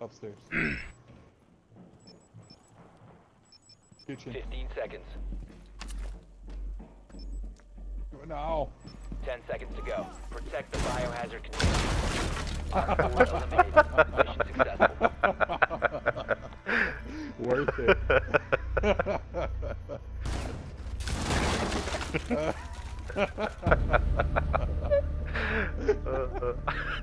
Upstairs. Kitchen. 15 seconds. No. 10 seconds to go. Protect the biohazard container. Mission successful. Worth it.